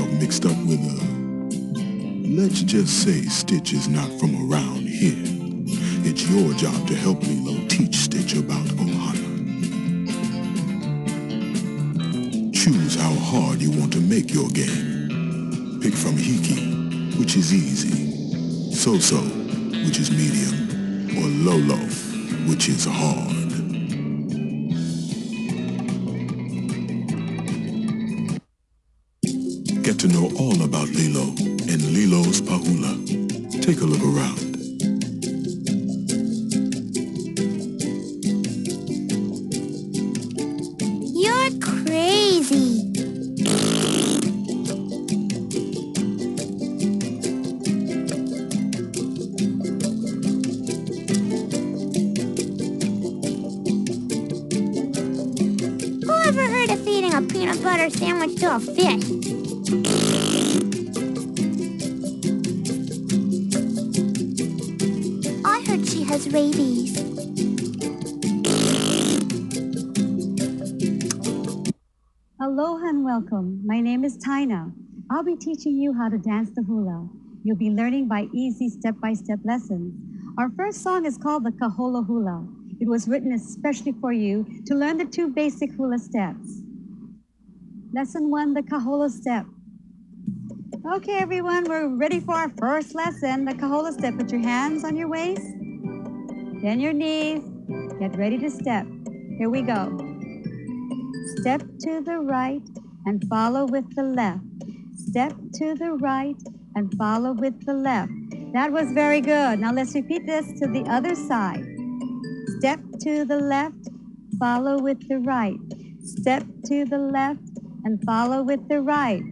mixed up with a... Let's just say Stitch is not from around here. It's your job to help Lilo teach Stitch about Ohana. Choose how hard you want to make your game. Pick from Hiki, which is easy, So-So, which is medium, or Lolo, which is hard. Has rabies. Aloha and welcome. My name is Tina. I'll be teaching you how to dance the hula. You'll be learning by easy step-by-step lessons. Our first song is called the Kaholo Hula. It was written especially for you to learn the two basic hula steps. Lesson one, the Kaholo step. Okay, everyone, we're ready for our first lesson, the Kaholo step. Put your hands on your waist, then your knees. Get ready to step. Here we go. Step to the right and follow with the left. Step to the right and follow with the left. That was very good. Now let's repeat this to the other side. Step to the left, follow with the right. Step to the left and follow with the right.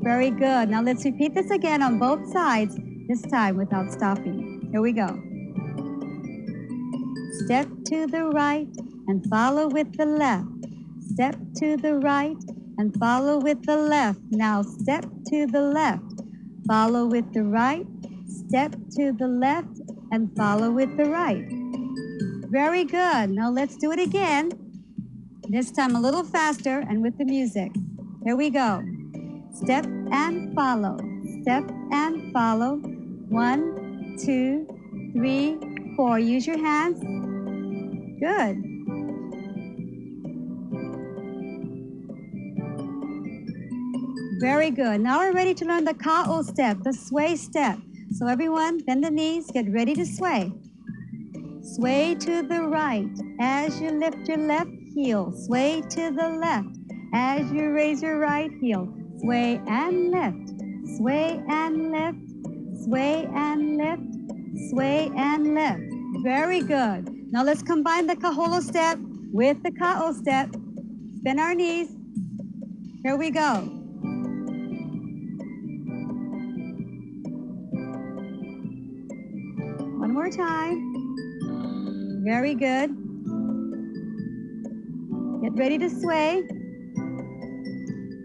Very good. Now let's repeat this again on both sides, this time without stopping. Here we go. Step to the right and follow with the left. Step to the right and follow with the left. Now step to the left. Follow with the right. Step to the left and follow with the right. Very good. Now let's do it again. This time a little faster and with the music. Here we go. Step and follow. Step and follow. One, two, three, four. Use your hands. Good. Very good. Now we're ready to learn the ka'o step, the sway step. So everyone, bend the knees, get ready to sway. Sway to the right as you lift your left heel. Sway to the left as you raise your right heel. Sway and lift. Sway and lift. Sway and lift. Sway and lift. Very good. Now let's combine the kaholo step with the ka'o step. Bend our knees. Here we go. One more time. Very good. Get ready to sway.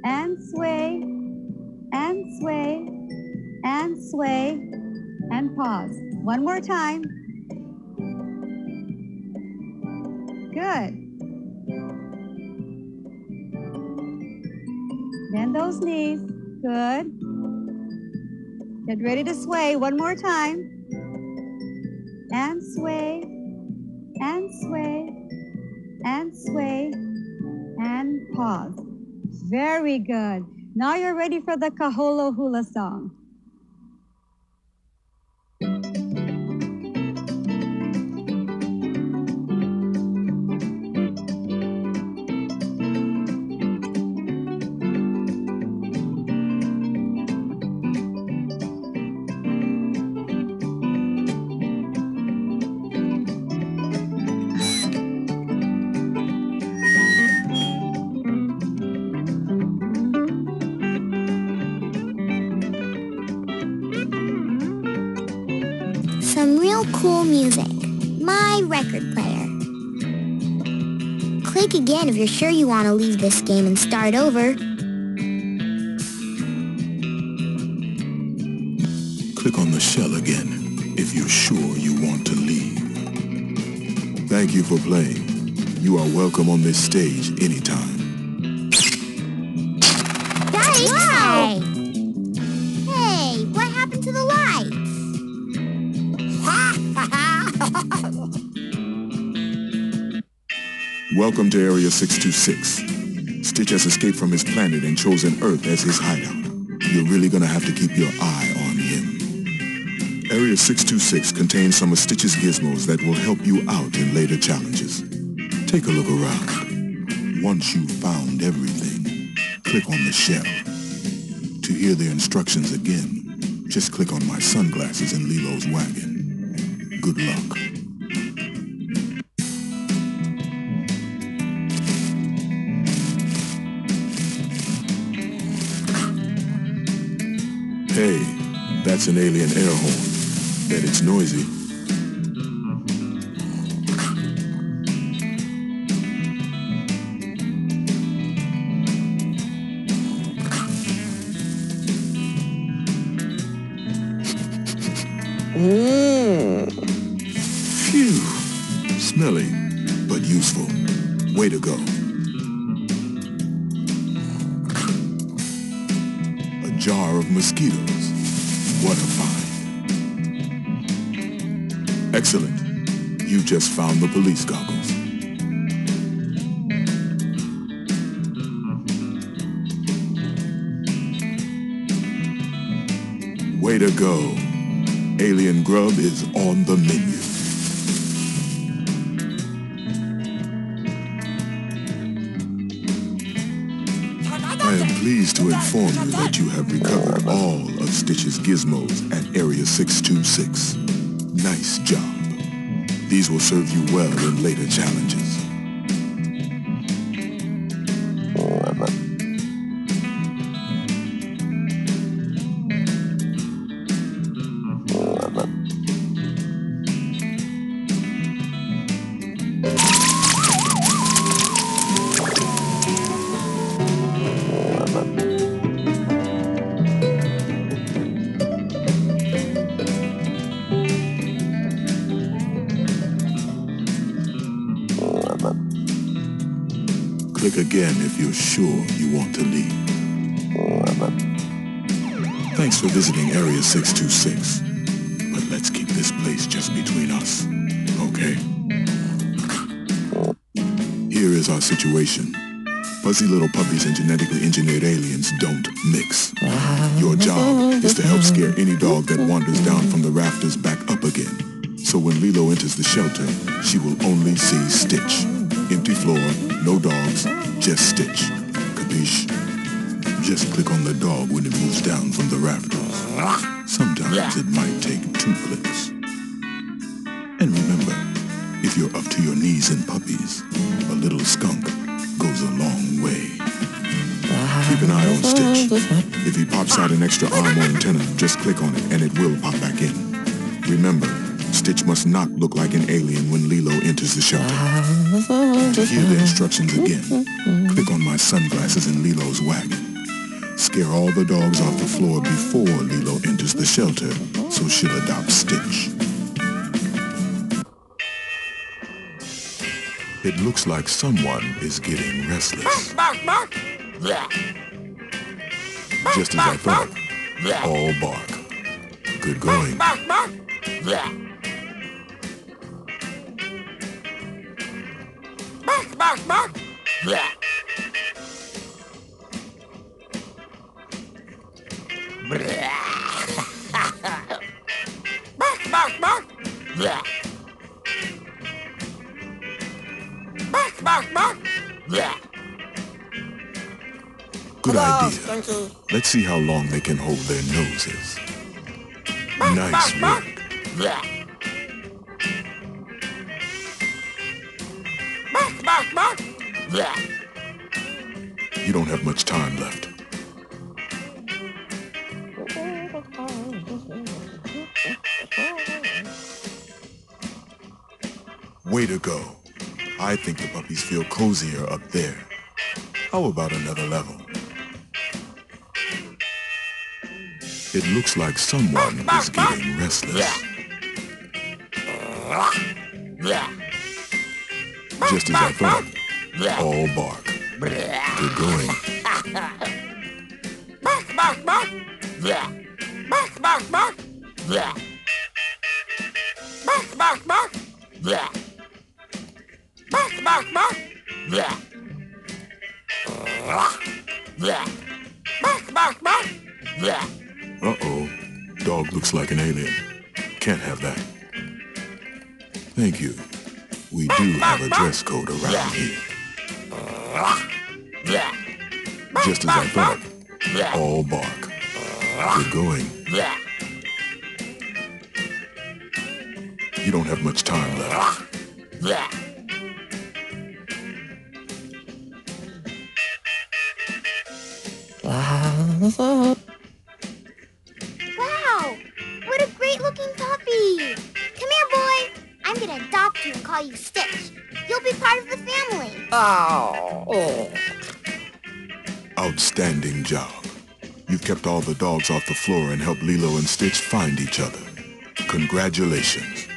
And sway. And sway. And sway. And pause. One more time. Good. Bend those knees. Good. Get ready to sway one more time. And sway. And sway. And sway. And pause. Very good. Now you're ready for the Kaholo Hula song. Some real cool music. My record player. Click again if you're sure you want to leave this game and start over. Click on the shell again if you're sure you want to leave. Thank you for playing. You are welcome on this stage anytime. Welcome to Area 626. Stitch has escaped from his planet and chosen Earth as his hideout. You're really gonna have to keep your eye on him. Area 626 contains some of Stitch's gizmos that will help you out in later challenges. Take a look around. Once you've found everything, click on the shell. To hear the instructions again, just click on my sunglasses in Lilo's wagon. Good luck. Hey, that's an alien air horn. Bet it's noisy. Mmm. Phew. Smelly, but useful. Way to go. Jar of mosquitoes. What a find. Excellent. You just found the police goggles. Way to go. Alien grub is on the menu. Pleased to inform you that you have recovered all of Stitch's gizmos at Area 626. Nice job. These will serve you well in later challenges. Again if you're sure you want to leave. Thanks for visiting Area 626. But let's keep this place just between us, okay? Here is our situation. Fuzzy little puppies and genetically engineered aliens don't mix. Your job is to help scare any dog that wanders down from the rafters back up again. So when Lilo enters the shelter, she will only see Stitch. Empty floor, no dogs, just Stitch. Capiche? Just click on the dog when it moves down from the rafters. Sometimes it might take two clicks. And remember, if you're up to your knees in puppies, a little skunk goes a long way. Keep an eye on Stitch. If he pops out an extra arm or antenna, just click on it and it will pop back in. Remember, Stitch must not look like an alien when Lilo enters the shelter. To hear the instructions again, click on my sunglasses in Lilo's wagon. Scare all the dogs off the floor before Lilo enters the shelter so she'll adopt Stitch. It looks like someone is getting restless. Just as I thought. All bark. Good going. Good idea. Let's see how long they can hold their noses. Nice work. You don't have much time left. Way to go. I think the puppies feel cozier up there. How about another level? It looks like someone is getting restless. Just as I thought. All bark. Good going. Uh-oh. Dog looks like an alien. Can't have that. Thank you. We do have a dress code around here. Just as I thought. All bark. Good going. You don't have much time left. Kept all the dogs off the floor and helped Lilo and Stitch find each other. Congratulations.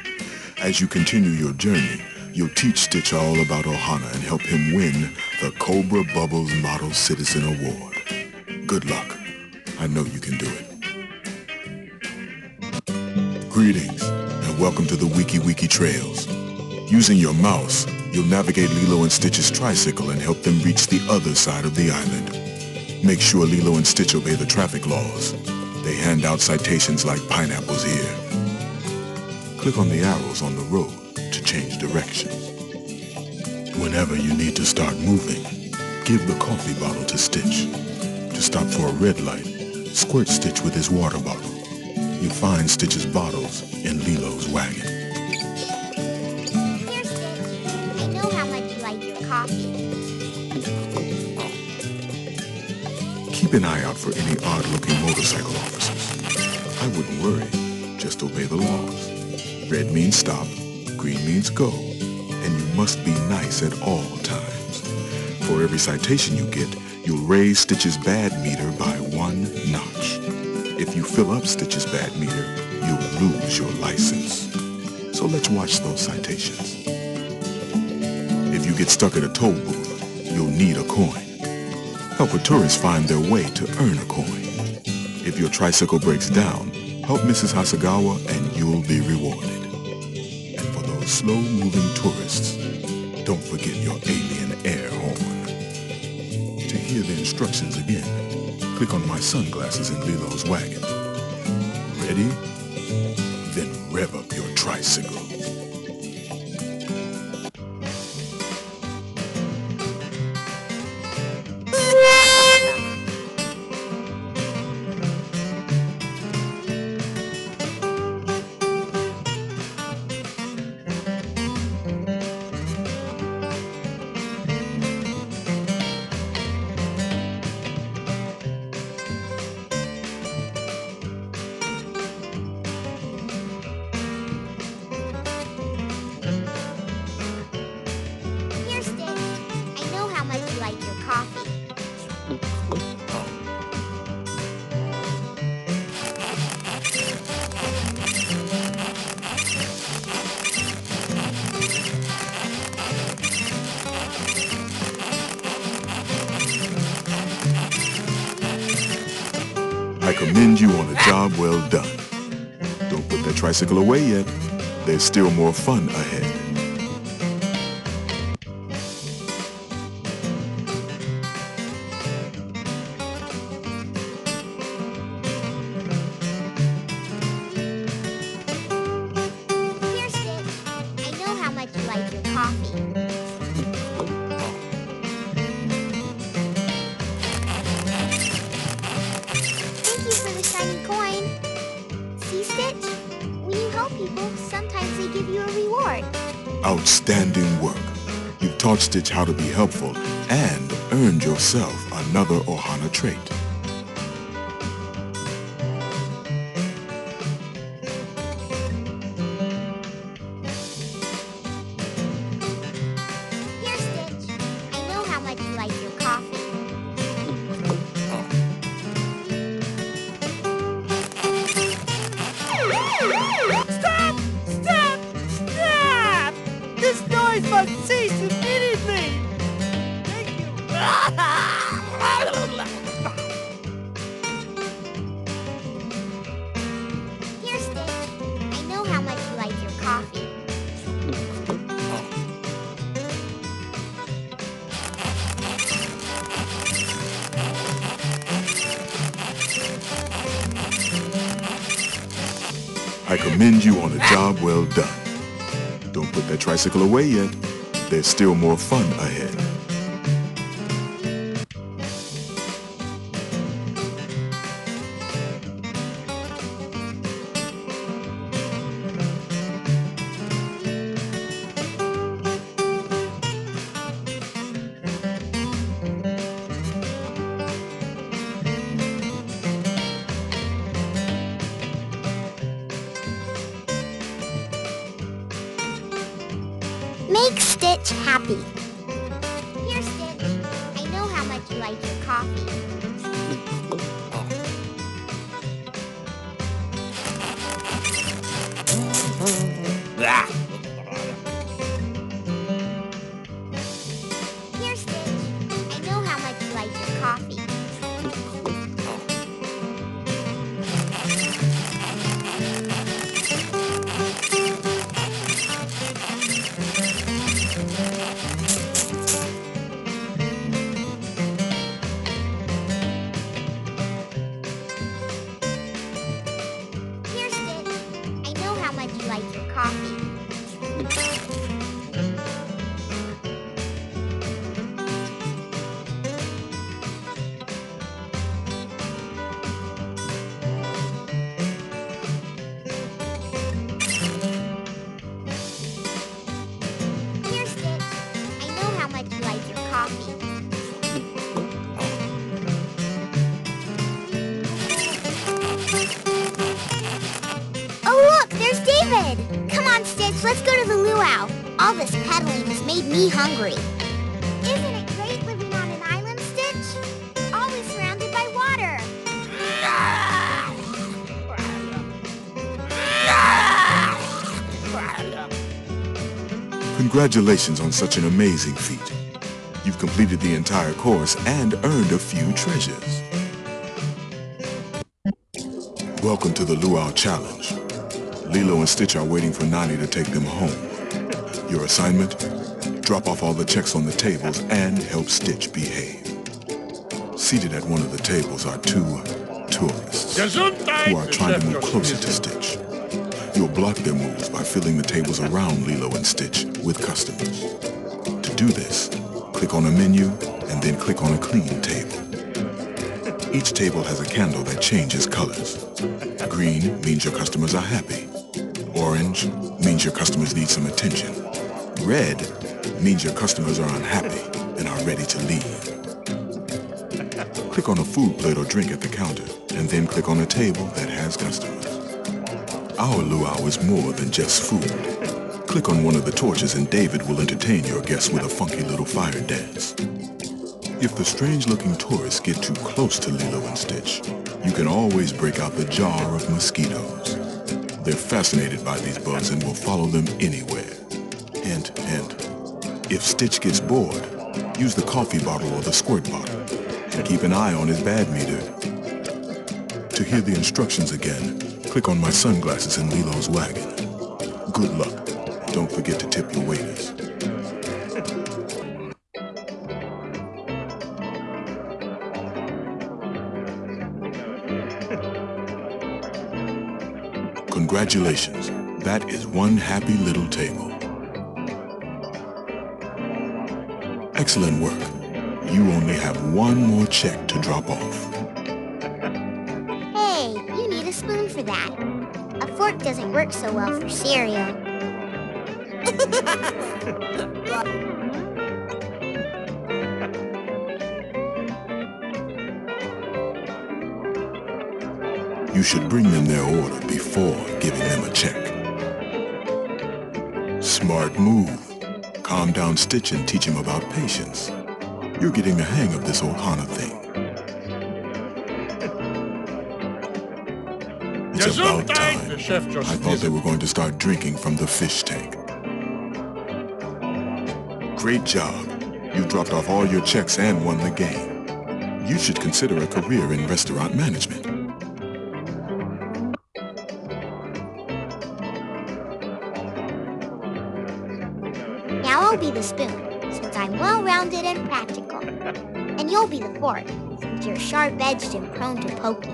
As you continue your journey, you'll teach Stitch all about Ohana and help him win the Cobra Bubbles Model Citizen Award. Good luck. I know you can do it. Greetings, and welcome to the Wiki Wiki Trails. Using your mouse, you'll navigate Lilo and Stitch's tricycle and help them reach the other side of the island. Make sure Lilo and Stitch obey the traffic laws. They hand out citations like pineapples here. Click on the arrows on the road to change direction. Whenever you need to start moving, give the coffee bottle to Stitch. To stop for a red light, squirt Stitch with his water bottle. You'll find Stitch's bottles in Lilo's wagon. Keep an eye out for any odd-looking motorcycle officers. I wouldn't worry. Just obey the laws. Red means stop, green means go, and you must be nice at all times. For every citation you get, you'll raise Stitch's bad meter by one notch. If you fill up Stitch's bad meter, you'll lose your license. So let's watch those citations. If you get stuck at a toll booth, you'll need a coin. Help a tourist find their way to earn a coin. If your tricycle breaks down, help Mrs. Hasagawa and you'll be rewarded. And for those slow-moving tourists, don't forget your alien air horn. To hear the instructions again, click on my sunglasses in Lilo's wagon. Ready? Then rev up your tricycle. Put away yet. There's still more fun ahead. Stitch how to be helpful and earned yourself another Ohana trait. Tricycle away yet. There's still more fun ahead. Congratulations on such an amazing feat. You've completed the entire course and earned a few treasures. Welcome to the Luau Challenge. Lilo and Stitch are waiting for Nani to take them home. Your assignment? Drop off all the checks on the tables and help Stitch behave. Seated at one of the tables are two tourists who are trying to move closer to Stitch. You'll block their moves by filling the tables around Lilo and Stitch with customers. To do this, click on a menu and then click on a clean table. Each table has a candle that changes colors. Green means your customers are happy. Orange means your customers need some attention. Red means your customers are unhappy and are ready to leave. Click on a food plate or drink at the counter and then click on a table that has customers. Our luau is more than just food. Click on one of the torches and David will entertain your guests with a funky little fire dance. If the strange-looking tourists get too close to Lilo and Stitch, you can always break out the jar of mosquitoes. They're fascinated by these bugs and will follow them anywhere. Hint, hint. If Stitch gets bored, use the coffee bottle or the squirt bottle. And keep an eye on his bad meter. To hear the instructions again, click on my sunglasses in Lilo's wagon. Good luck. Don't forget to tip your waiters. Congratulations. That is one happy little table. Excellent work. You only have one more check to drop off. Work so well for cereal. You should bring them their order before giving them a check. Smart move. Calm down Stitch and teach him about patience. You're getting the hang of this Ohana thing. It's about time. Der Chef just I thought they were going to start drinking from the fish tank. Great job. You've dropped off all your checks and won the game. You should consider a career in restaurant management. Now I'll be the spoon, since I'm well-rounded and practical. And you'll be the fork, since you're sharp-edged and prone to poking.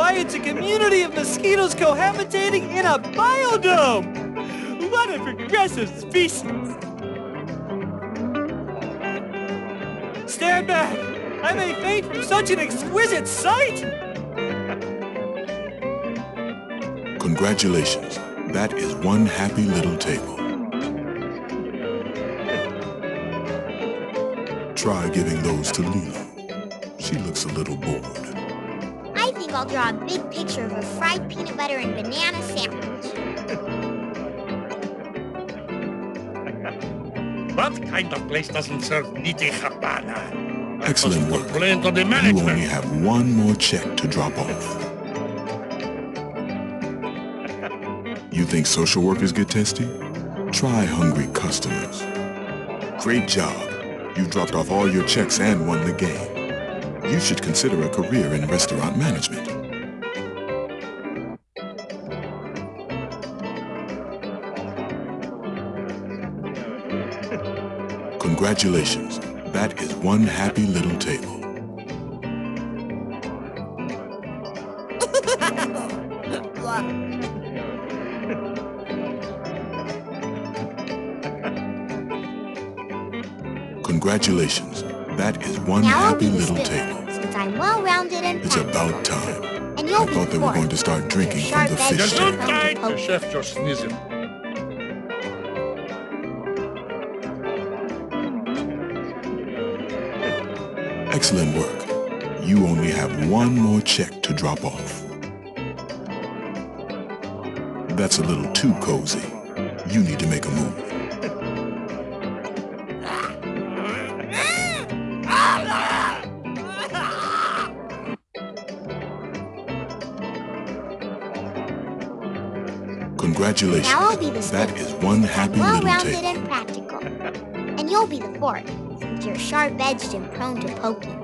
Why, it's a community of mosquitoes cohabitating in a biodome! What a progressive species! Stand back! I may faint from such an exquisite sight! Congratulations. That is one happy little table. Try giving those to Lilo. She looks a little bored. I think I'll draw a big picture of a fried peanut butter and banana sandwich. What kind of place doesn't serve niti habana? Excellent work. Complain to the You only have one more check to drop off. You think social workers get testy? Try hungry customers. Great job. You've dropped off all your checks and won the game. You should consider a career in restaurant management. Congratulations. That is one happy little table. Congratulations. That is one now I'll happy be the little spoon, table. since I'm well-rounded and It's about time. And I you'll be thought they were going to start since drinking you're from the fish and tank. prone to the chef just sneezing. Excellent work. You only have one more check to drop off. That's a little too cozy. You need to make a move. Congratulations. Now I'll be the spoon, That is one since I'm happy well-rounded and practical. And you'll be the fork, since you're sharp-edged and prone to poking.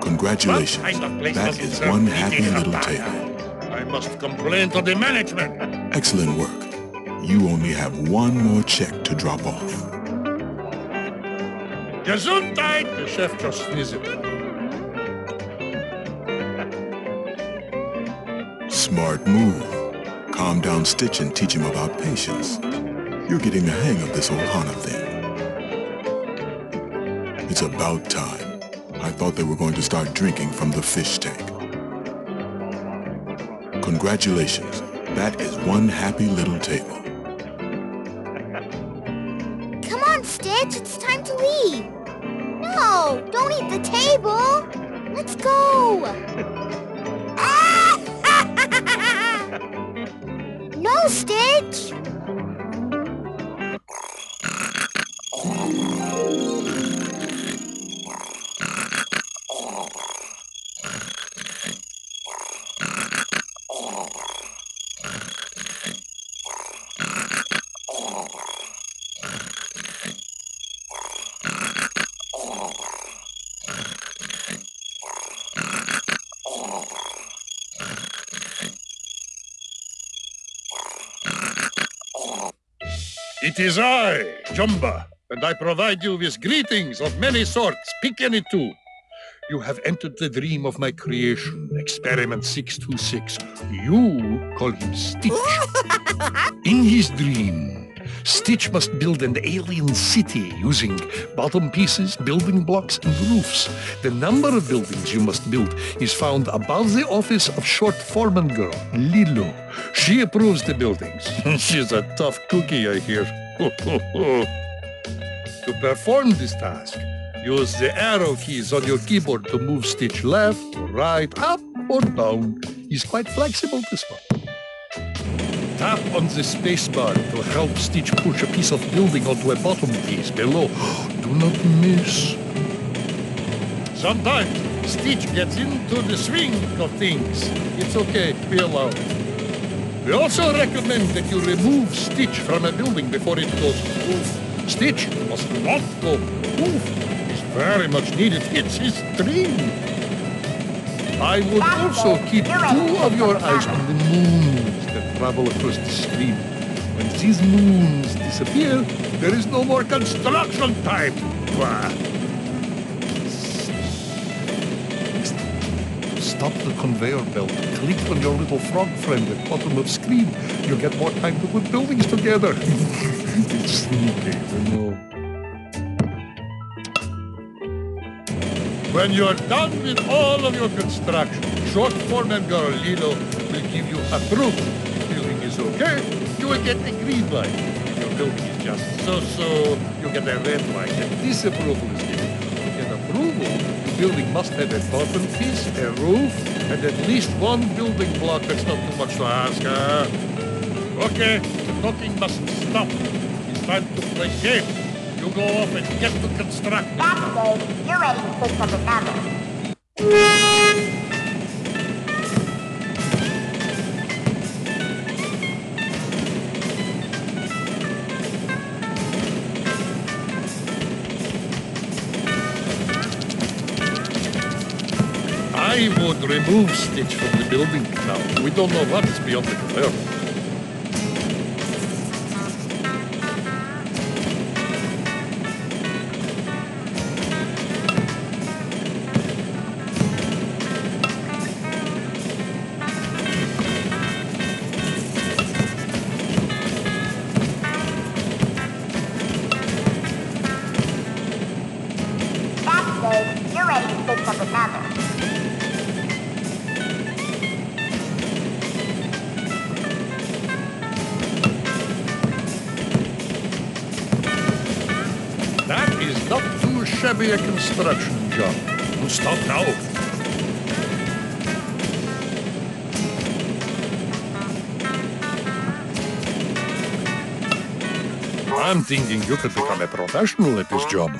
Congratulations. What kind of place That doesn't is serve one happy little habana? table. I must complain to the management. Excellent work. You only have one more check to drop off. Gesundheit, the chef just sneezing. Smart move. Calm down Stitch and teach him about patience. You're getting the hang of this Ohana thing. It's about time. I thought they were going to start drinking from the fish tank. Congratulations. That is one happy little table. Come on, Stitch, it's time to leave. No, don't eat the table. Let's go. It is I, Jumba, and I provide you with greetings of many sorts. Pick any two. You have entered the dream of my creation, Experiment 626. You call him Stitch. In his dream, Stitch must build an alien city using bottom pieces, building blocks, and roofs. The number of buildings you must build is found above the office of short foreman girl, Lilo. She approves the buildings. She's a tough cookie, I hear. to perform this task, use the arrow keys on your keyboard to move Stitch left, or right, up, or down. He's quite flexible, this one. Tap on the spacebar to help Stitch push a piece of building onto a bottom piece below. Do not miss. Sometimes Stitch gets into the swing of things. It's okay, we allow it. We also recommend that you remove Stitch from a building before it goes poof. Stitch must not go poof. He's very much needed. It's his dream. I would also keep two of your eyes on the moons that travel across the screen. When these moons disappear, there is no more construction time. Bah. Stop the conveyor belt, click on your little frog friend at the bottom of screen. You'll get more time to put buildings together. it's sneaky, I know. When you're done with all of your construction, short foreman girl Lilo will give you approval. If building is okay, you will get a green light. If your building is just so-so, you get a red light, and disapproval is get the building must have a bottom piece, a roof, and at least one building block that's not too much to ask. Uh, okay, the talking must stop. It's time to play game. You go off and get to construct. That's Dave. You're ready to pick up another. Remove Stitch from the building now. We don't know what is beyond the conveyor. Construction job. Stop now. I'm thinking you could become a professional at this job.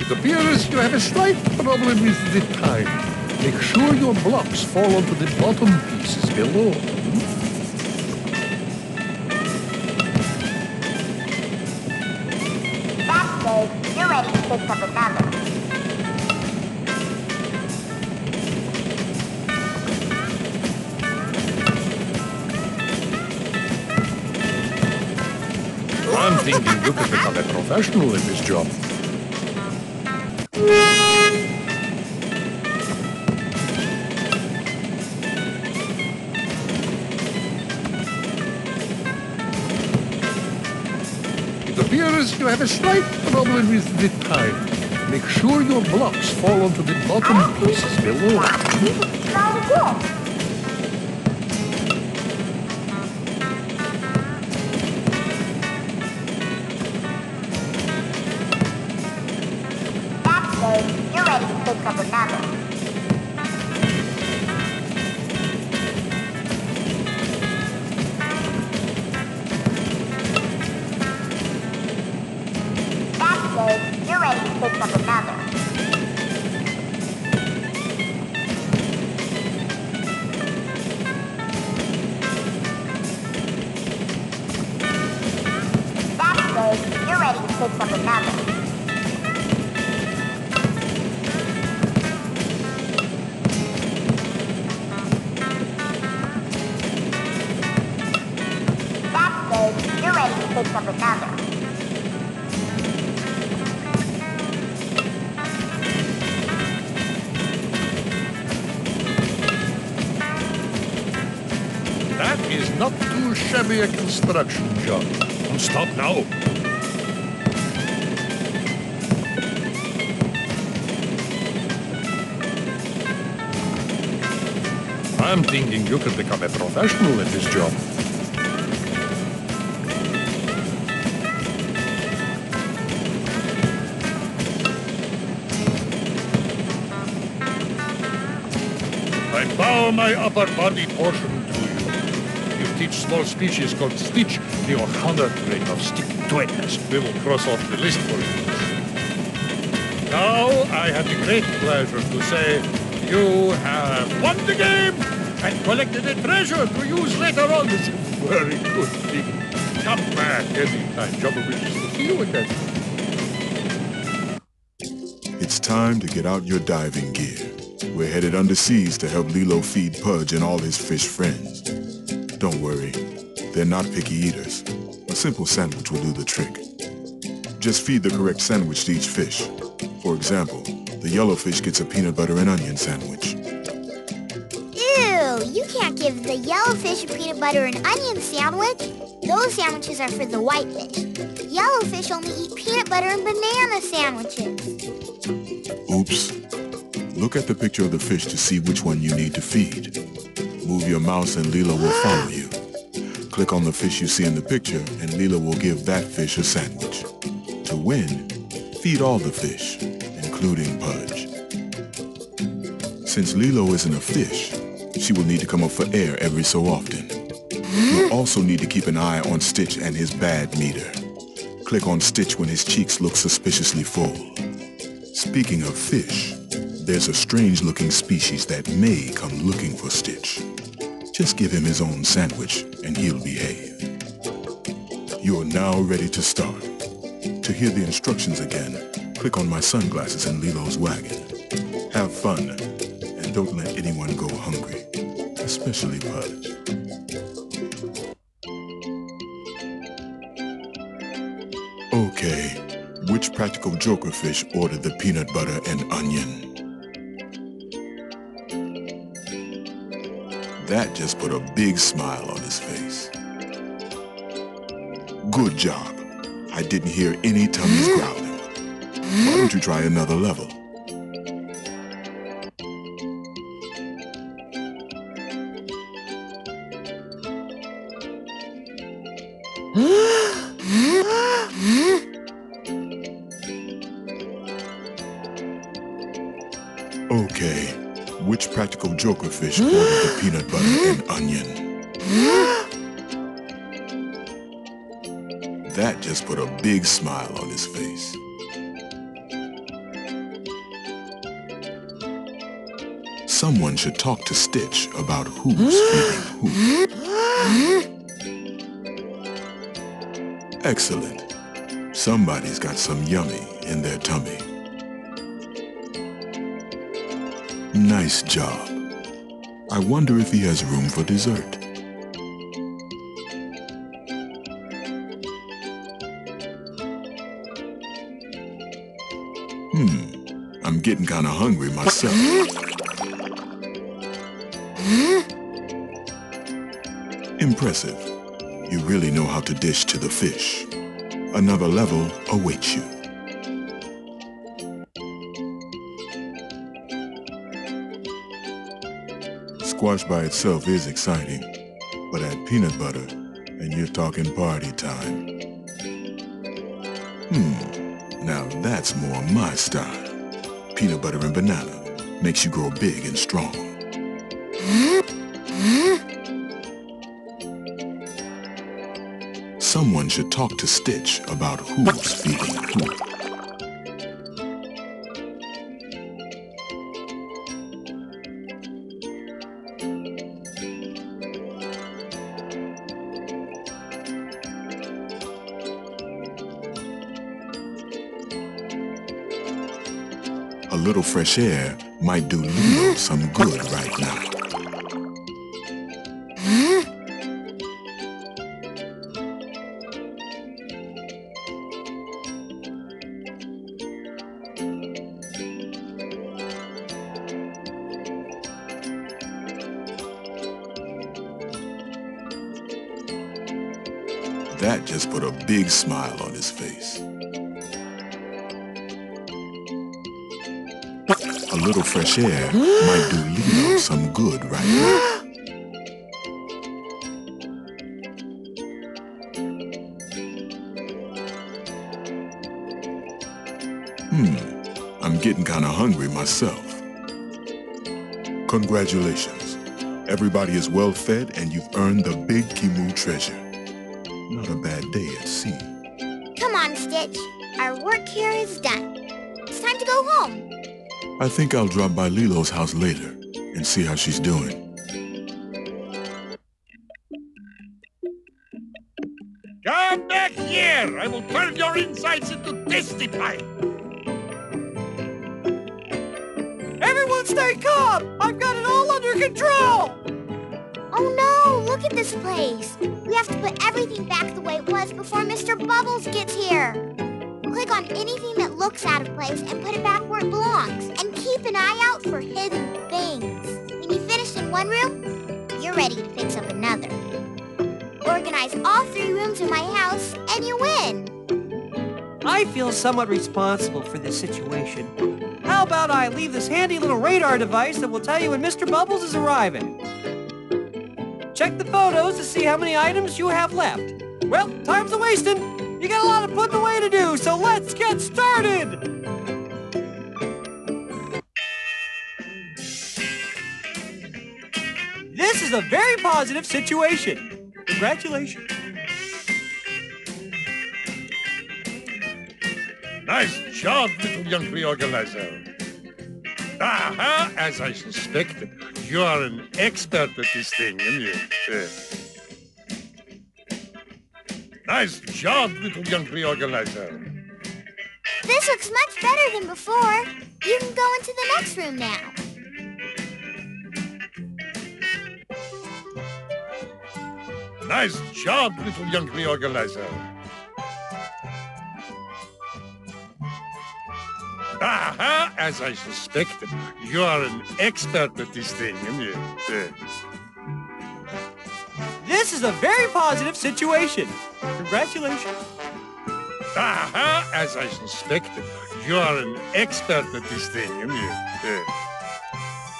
It appears you have a slight problem with the time. Make sure your blocks fall onto the bottom pieces below. You could become a professional in this job. It appears you have a slight problem with the time. Make sure your blocks fall onto the bottom pieces below. Construction job. Don't stop now. I'm thinking you could become a professional at this job. I bow my upper body portion teach small species called Stitch the Ohana trait of stick-to-itness. We will cross off the list for you. Now I have the great pleasure to say You have won the game and collected a treasure to use later on. It's a very good thing. Come back anytime. Jumba wishes to see you again. It's time to get out your diving gear. We're headed underseas to help Lilo feed Pudge and all his fish friends. Don't worry, they're not picky eaters. A simple sandwich will do the trick. Just feed the correct sandwich to each fish. For example, the yellowfish gets a peanut butter and onion sandwich. Ew, you can't give the yellowfish a peanut butter and onion sandwich. Those sandwiches are for the whitefish. Yellowfish only eat peanut butter and banana sandwiches. Oops. Look at the picture of the fish to see which one you need to feed. Move your mouse and Lilo will follow you. Click on the fish you see in the picture and Lilo will give that fish a sandwich. To win, feed all the fish, including Pudge. Since Lilo isn't a fish, she will need to come up for air every so often. You'll also need to keep an eye on Stitch and his bad meter. Click on Stitch when his cheeks look suspiciously full. Speaking of fish, there's a strange-looking species that may come looking for Stitch. Just give him his own sandwich and he'll behave. You're now ready to start. To hear the instructions again, click on my sunglasses in Lilo's wagon. Have fun, and don't let anyone go hungry, especially Pudge. Okay, which practical joker fish ordered the peanut butter and onion? That just put a big smile on his face. Good job. I didn't hear any tummies hmm? growling. Why don't you try another level? Peanut butter and onion? That just put a big smile on his face. Someone should talk to Stitch about who's feeding who. Excellent. Somebody's got some yummy in their tummy. Nice job. I wonder if he has room for dessert. Hmm, I'm getting kind of hungry myself. Impressive. You really know how to dish to the fish. Another level awaits you. Squash by itself is exciting, but add peanut butter, and you're talking party time. Hmm, now that's more my style. Peanut butter and banana makes you grow big and strong. Someone should talk to Stitch about who's feeding who. Little fresh air might do Lilo hmm? some good right now. That just put a big smile on little fresh air might do Lilo some good right now. Hmm, I'm getting kind of hungry myself. Congratulations. Everybody is well fed and you've earned the big Kimu treasure. Not a bad day at sea. Come on, Stitch. Our work here is done. It's time to go home. I think I'll drop by Lilo's house later and see how she's doing. Come back here! I will turn your insides into tasty pie! Everyone stay calm! I've got it all under control! Oh no, look at this place. We have to put everything back the way it was before Mr. Bubbles gets here. Click on anything that looks out of place and put it back where it belongs. And keep an eye out for hidden things. When you finish in one room, you're ready to fix up another. Organize all three rooms in my house and you win. I feel somewhat responsible for this situation. How about I leave this handy little radar device that will tell you when Mr. Bubbles is arriving? Check the photos to see how many items you have left. Well, time's a-wasting. You got a lot of putting away to do, so let's get started! Is a very positive situation. Congratulations. Nice job, little young reorganizer. Aha, as I suspected. You are an expert at this thing, aren't you? Uh, Nice job, little young reorganizer. This looks much better than before. You can go into the next room now. Nice job, little young reorganizer. Aha, as I suspected. You are an expert at this thing, aren't you? Uh, This is a very positive situation. Congratulations. Aha, as I suspected. You are an expert at this thing, aren't you? Uh,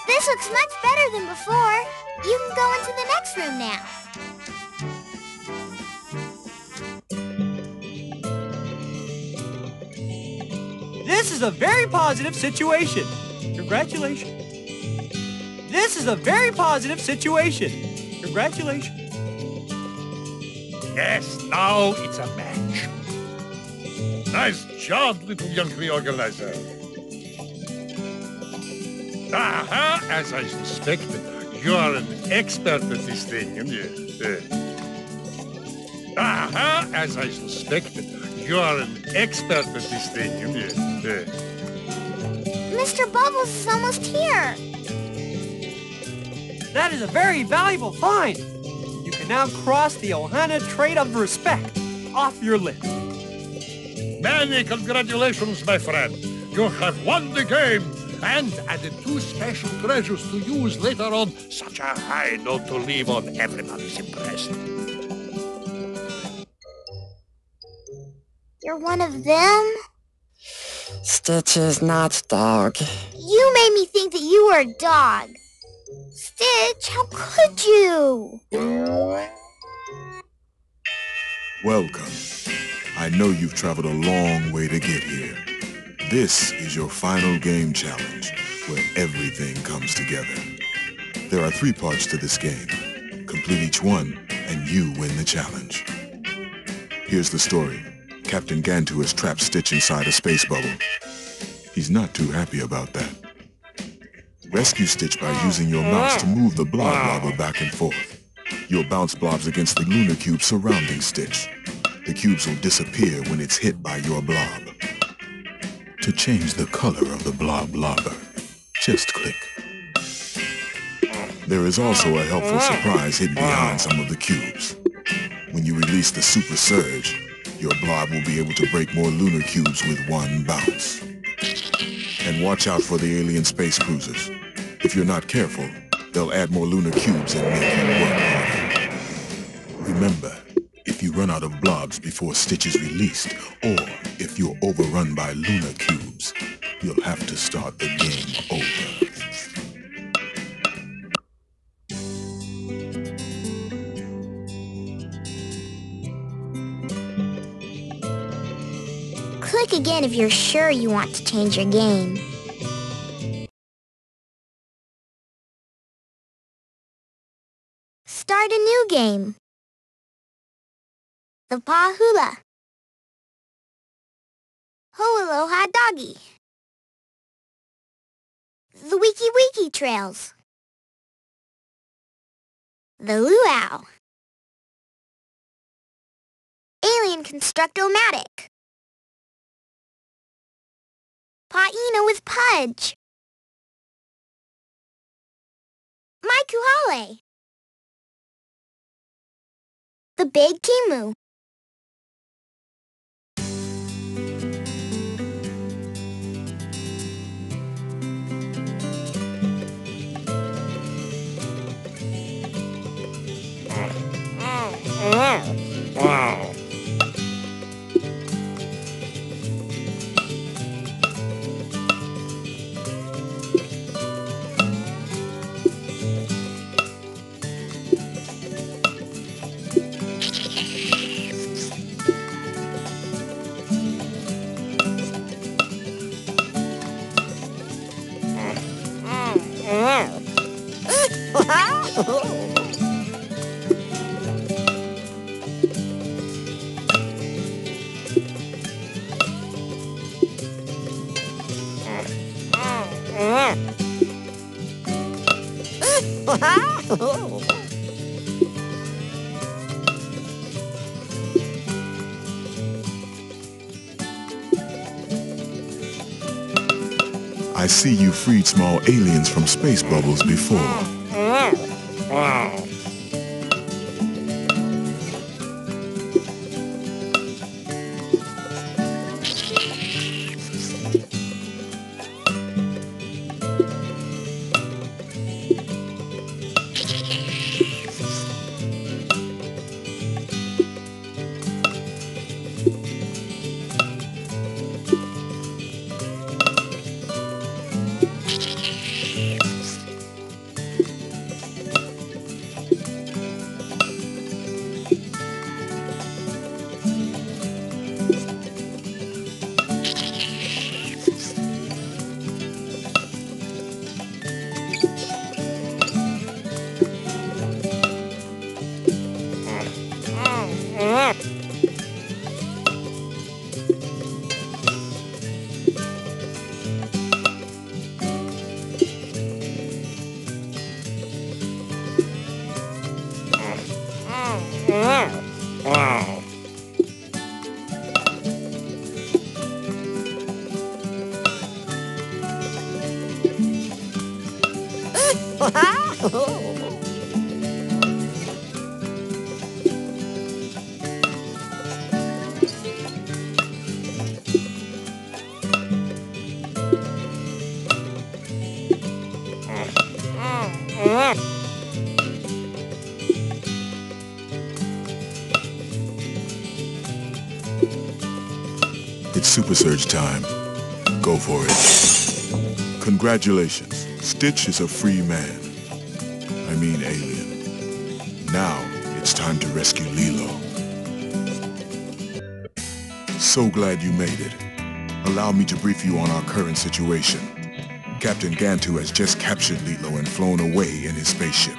This looks much better than before. You can go into the next room now. This is a very positive situation. Congratulations. This is a very positive situation. Congratulations. Yes, now it's a match. Nice job, little young reorganizer. Aha, as I suspected. You are an expert at this thing, aren't you? Uh, aha, as I suspected. You are an expert at this thing, aren't you? Uh, Mr. Bubbles is almost here. That is a very valuable find. You can now cross the Ohana Trait of Respect off your list. Many congratulations, my friend. You have won the game and added two special treasures to use later on. Such a high note to leave on. Everybody's impressed. You're one of them? Stitch is not dog. You made me think that you were a dog. Stitch, how could you? Welcome. I know you've traveled a long way to get here. This is your final game challenge, where everything comes together. There are three parts to this game. Complete each one, and you win the challenge. Here's the story. Captain Gantu has trapped Stitch inside a space bubble. He's not too happy about that. Rescue Stitch by using your mouse to move the blob blobber back and forth. You'll bounce blobs against the lunar cube surrounding Stitch. The cubes will disappear when it's hit by your blob. To change the color of the blob blobber, just click. There is also a helpful surprise hidden behind some of the cubes. When you release the super surge, your blob will be able to break more lunar cubes with one bounce. And watch out for the alien space cruisers. If you're not careful, they'll add more lunar cubes and make you work harder. Remember, if you run out of blobs before Stitch is released, or if you're overrun by lunar cubes, you'll have to start the game over. Click again if you're sure you want to change your game. Start a new game. The Pahula. Ho Aloha Doggy. The Wiki Wiki Trails. The Luau. Alien Constructomatic. Paina with Pudge. My Kuhale. The Big Kimu. Wow. I see you freed small aliens from space bubbles before. Super Surge time. Go for it. Congratulations. Stitch is a free man. I mean alien. Now it's time to rescue Lilo. So glad you made it. Allow me to brief you on our current situation. Captain Gantu has just captured Lilo and flown away in his spaceship.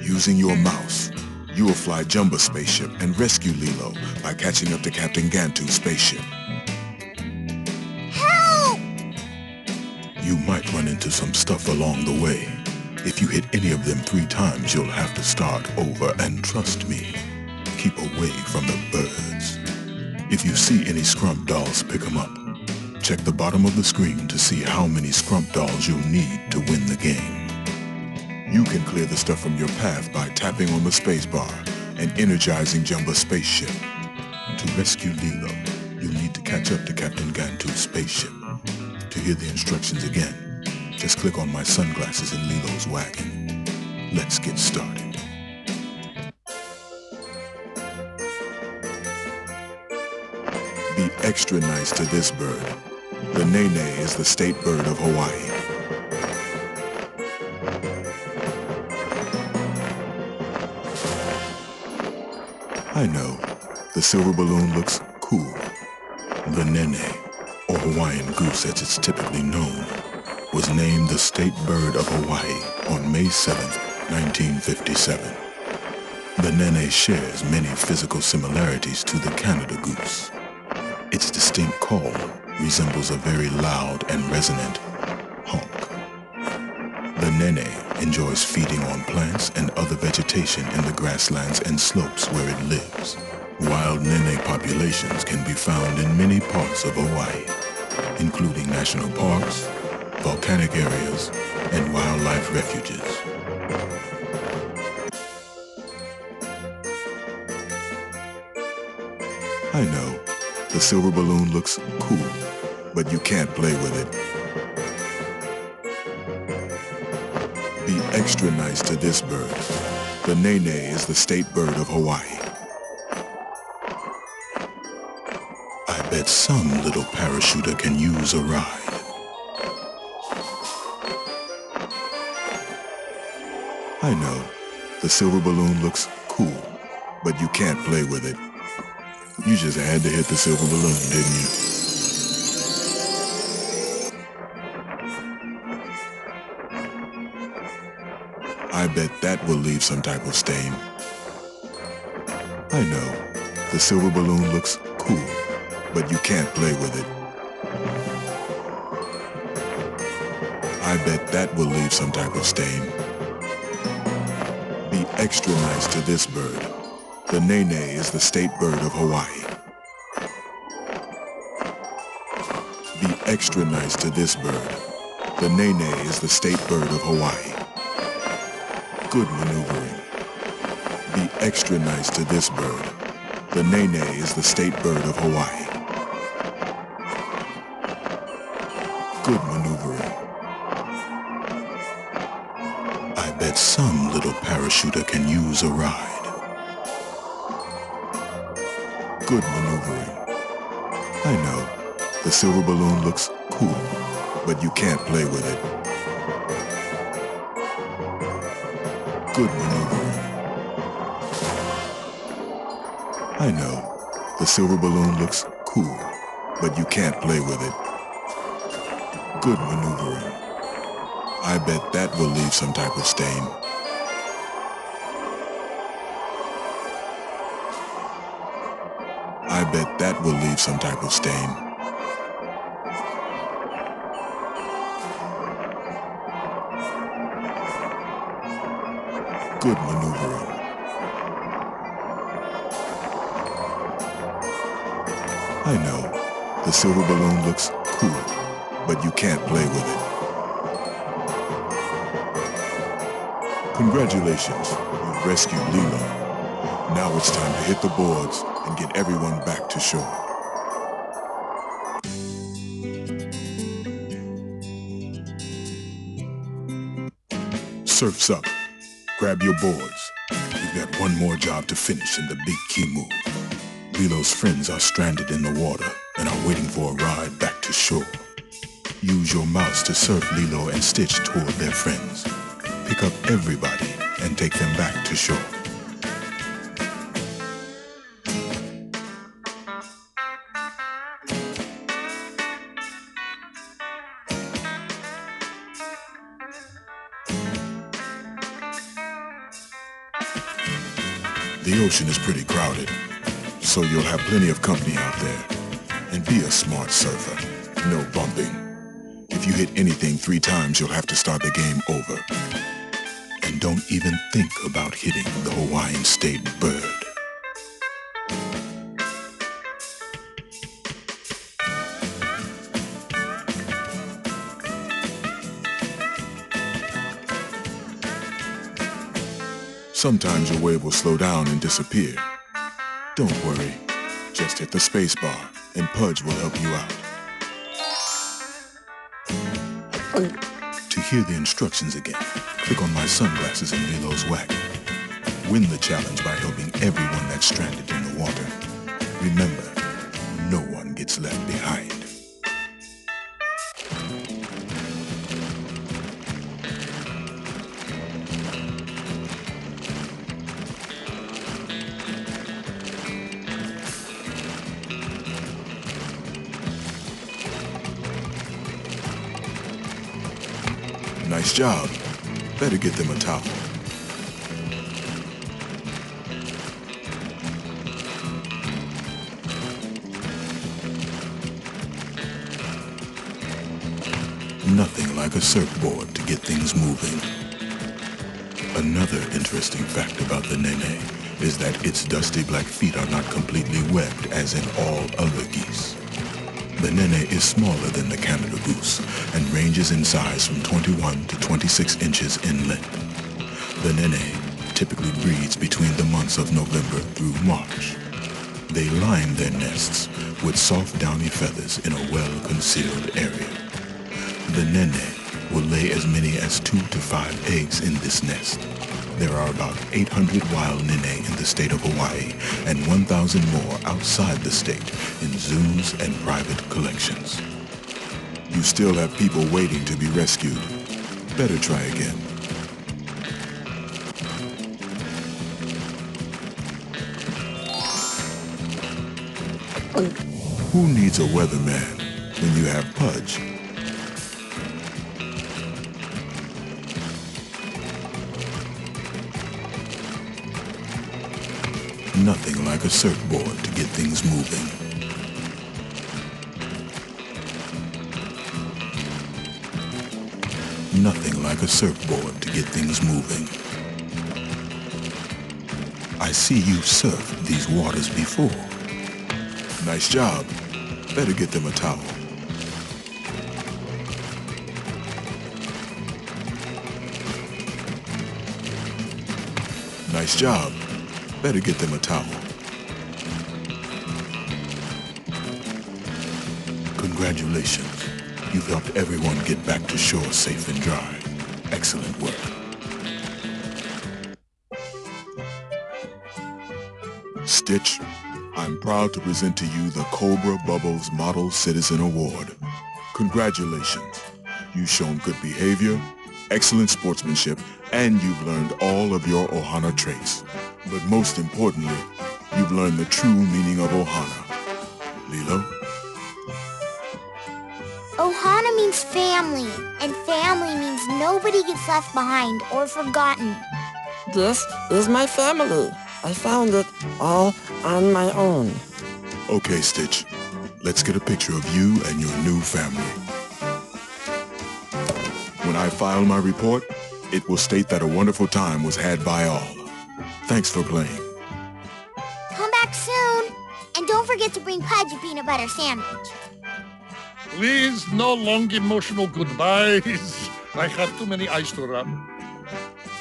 Using your mouse, you will fly Jumba spaceship and rescue Lilo by catching up to Captain Gantu's spaceship. Help! You might run into some stuff along the way. If you hit any of them three times, you'll have to start over. And trust me, keep away from the birds. If you see any scrump dolls, pick them up. Check the bottom of the screen to see how many scrump dolls you'll need to win the game. You can clear the stuff from your path by tapping on the spacebar and energizing Jumba's spaceship. To rescue Lilo, you'll need to catch up to Captain Gantu's spaceship. To hear the instructions again, just click on my sunglasses in Lilo's wagon. Let's get started. Be extra nice to this bird. The nene is the state bird of Hawaii. I know, the silver balloon looks cool. The nene, or Hawaiian goose as it's typically known, was named the state bird of Hawaii on May 7, 1957. The nene shares many physical similarities to the Canada goose. Its distinct call resembles a very loud and resonant honk. The nene enjoys feeding on plants and other vegetation in the grasslands and slopes where it lives. Wild nene populations can be found in many parts of Hawaii, including national parks, volcanic areas, and wildlife refuges. I know, the silver balloon looks cool, but you can't play with it. Extra nice to this bird. The nene is the state bird of Hawaii. I bet some little parachuter can use a ride. I know, the silver balloon looks cool, but you can't play with it. You just had to hit the silver balloon, didn't you? I bet that will leave some type of stain. I know, the silver balloon looks cool, but you can't play with it. I bet that will leave some type of stain. Be extra nice to this bird. The nene is the state bird of Hawaii. Be extra nice to this bird. The nene is the state bird of Hawaii. Good maneuvering. Be extra nice to this bird. The nene is the state bird of Hawaii. Good maneuvering. I bet some little parachuter can use a ride. Good maneuvering. I know, the silver balloon looks cool, but you can't play with it. Good maneuvering. I know, the silver balloon looks cool, but you can't play with it. Good maneuvering. I bet that will leave some type of stain. I bet that will leave some type of stain. I know, the silver balloon looks cool, but you can't play with it. Congratulations, you've rescued Lilo. Now it's time to hit the boards and get everyone back to shore. Surf's up. Grab your boards. You've got one more job to finish in the big Kimu. Lilo's friends are stranded in the water and are waiting for a ride back to shore. Use your mouse to surf Lilo and Stitch toward their friends. Pick up everybody and take them back to shore. The ocean is pretty crowded, so you'll have plenty of company out there. And be a smart surfer. No bumping. If you hit anything three times, you'll have to start the game over. And don't even think about hitting the Hawaiian state bird. Sometimes your wave will slow down and disappear. Don't worry. Just hit the space bar and Pudge will help you out. To hear the instructions again, click on my sunglasses in Lilo's wagon. Win the challenge by helping everyone that's stranded in the water. Remember, no one gets left behind. Nice job. Better get them a towel. Nothing like a surfboard to get things moving. Another interesting fact about the Nene is that its dusty black feet are not completely webbed as in all other geese. The Nene is smaller than the Canada goose and ranges in size from 21 to 26 inches in length. The Nene typically breeds between the months of November through March. They line their nests with soft downy feathers in a well-concealed area. The Nene will lay as many as two to five eggs in this nest. There are about 800 wild Nene in the state of Hawaii and 1,000 more outside the state in zoos and private collections. You still have people waiting to be rescued. Better try again. Who needs a weatherman when you have Pudge? Like a surfboard to get things moving. Nothing like a surfboard to get things moving. I see you've surfed these waters before. Nice job. Better get them a towel. Nice job. Better get them a towel. Congratulations. You've helped everyone get back to shore safe and dry. Excellent work. Stitch, I'm proud to present to you the Cobra Bubbles Model Citizen Award. Congratulations. You've shown good behavior, excellent sportsmanship, and you've learned all of your Ohana traits. But most importantly, you've learned the true meaning of Ohana. Lilo? Means family, and family means nobody gets left behind or forgotten. This is my family. I found it all on my own. Okay, Stitch. Let's get a picture of you and your new family. When I file my report, it will state that a wonderful time was had by all. Thanks for playing. Come back soon. And don't forget to bring Pudge a peanut butter sandwich. Please, no long emotional goodbyes. I have too many eyes to run.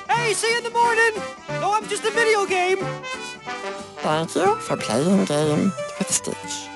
Hey, see you in the morning! No, I'm just a video game! Thank you for playing game with Stitch.